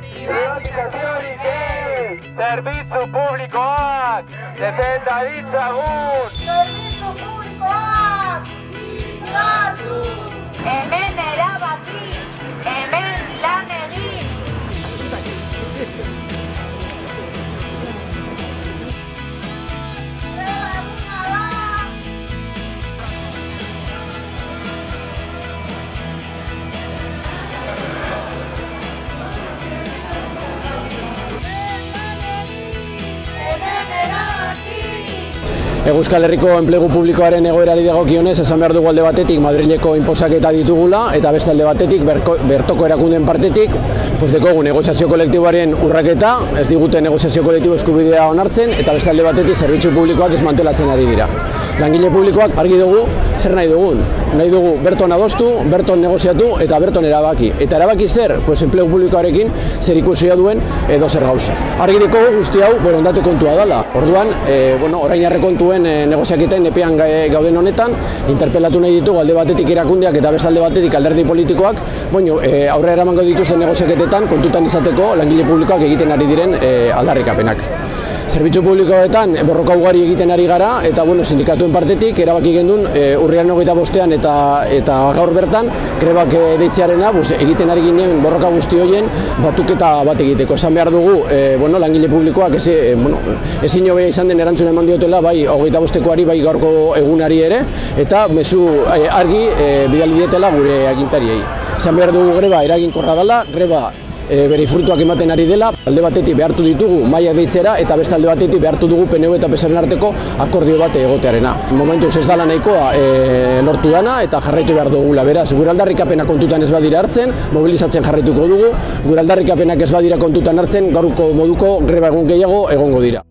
privatizaziorik ez! Zerbitzu publikoak! Defenda ditzagun! Zerbitzu publikoak! Euskal Herriko enplegu publikoaren egoerari dagokionez esan behar dugu alde batetik Madrileko inposaketa ditugula eta beste alde batetik berko, bertoko erakundeen partetik pues dekogu negoziazio kolektiboaren urraketa, ez digute negoziazio kolektibo eskubidea onartzen eta beste alde batetik zerbitzu publikoak desmantelatzen ari dira. Langile publikoak argi dugu zer nahi dugun. Nahi dugu berton adostu, berton negoziatu eta berton erabaki. Eta erabaki zer? Pues enplegu publikoarekin zer ikusia duen edo zer gauza. Argi dekogu guzti hau borondate kontua dela. Orduan, e, bueno, orain arrekontuen e, negoziaketen epean ga- gauden honetan, interpelatu nahi ditugu alde batetik erakundeak eta beste alde batetik alderdi politikoak, bueno, e, aurrera eramango dituzten negoziaketetan kontutan izateko langile publikoak egiten ari diren e, aldarrikapenak. Zerbitzu publikoetan borroka ugari egiten ari gara eta bueno, sindikatuen partetik erabaki gendun e, urriaren hogeita bostean eta, eta gaur bertan grebak e, deitzearena bus, egiten ari ginen borroka guzti horien batuketa bat egiteko. Esan behar dugu e, bueno, langile publikoak ez, e, bueno, ezin hobea izan den erantzun eman diotela bai hogeita bostekoari bai gaurko egunari ere eta mezu e, argi e, bidali dietela gure agintariei. Esan behar dugu greba eraginkorra dela, greba e, bere frutuak ematen ari dela, alde batetik behartu ditugu mailak deitzera eta beste alde batetik behartu dugu PNV eta PSren arteko akordio bat egotearena. Momentuz ez dala nahikoa e, lortu dana eta jarraitu behar dugula. Beraz, gure aldarrikapena kontutan ez badira hartzen, mobilizatzen jarraituko dugu, gure aldarrikapenak ez badira kontutan hartzen, gaurko moduko greba egun gehiago egongo dira.